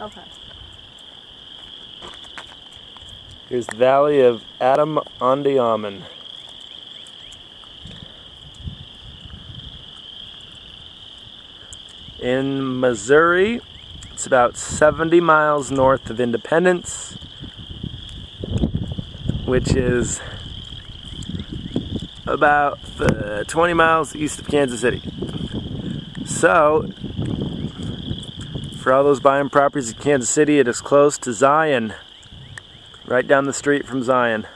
Okay. Here's the valley of Adam Ondiaman. In Missouri, it's about 70 miles north of Independence, which is about uh, 20 miles east of Kansas City. So, for all those buying properties in Kansas City, it is close to Zion right down the street from Zion.